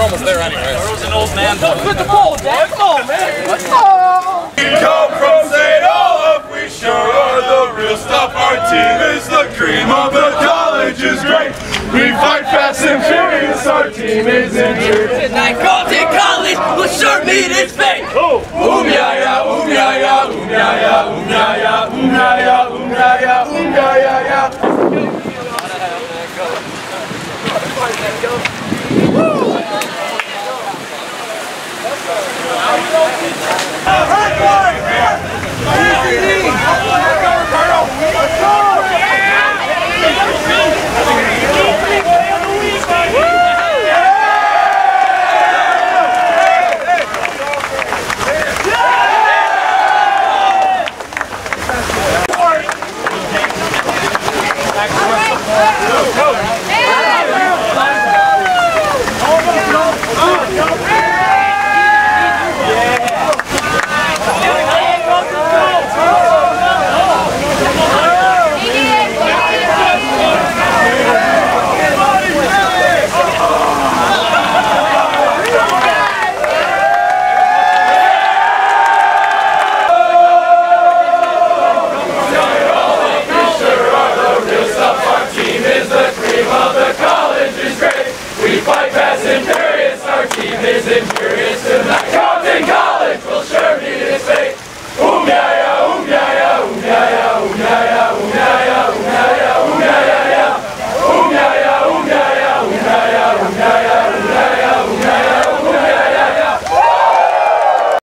We're almost there anyway. An old man. Don't put the ball. Come on, man. Let's. We come from St. Olaf. We sure are the real stuff. Our team is the cream of the college is great. We fight fast and furious. Our team is injured. tonight. college. Well, sure meet its fate. Oh. oom ya ya, oom ya ya, oom ya ya, oom ya ya, oom ya ya, oom ya ya, um ya ya. Go! Our team is imperious tonight.